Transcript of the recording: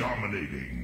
Dominating.